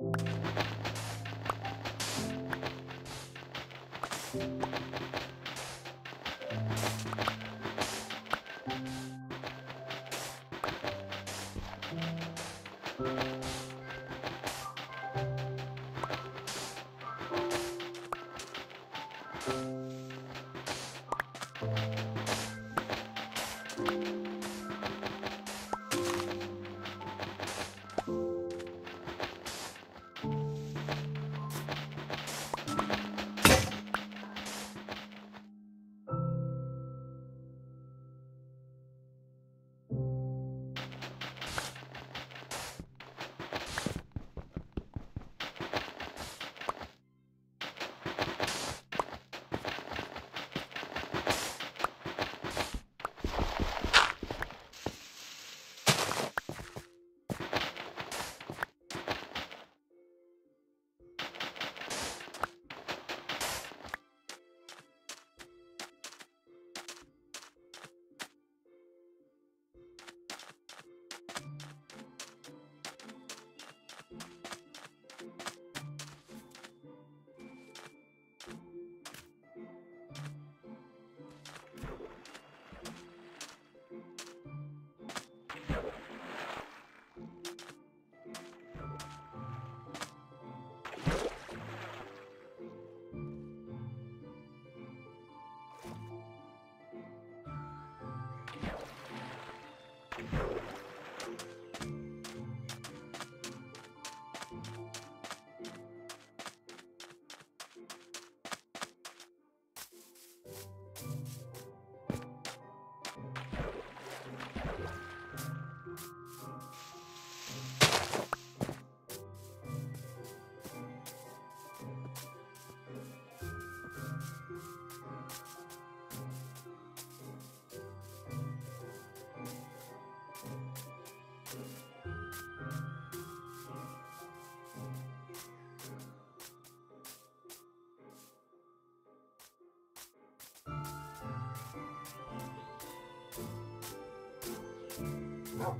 you Não.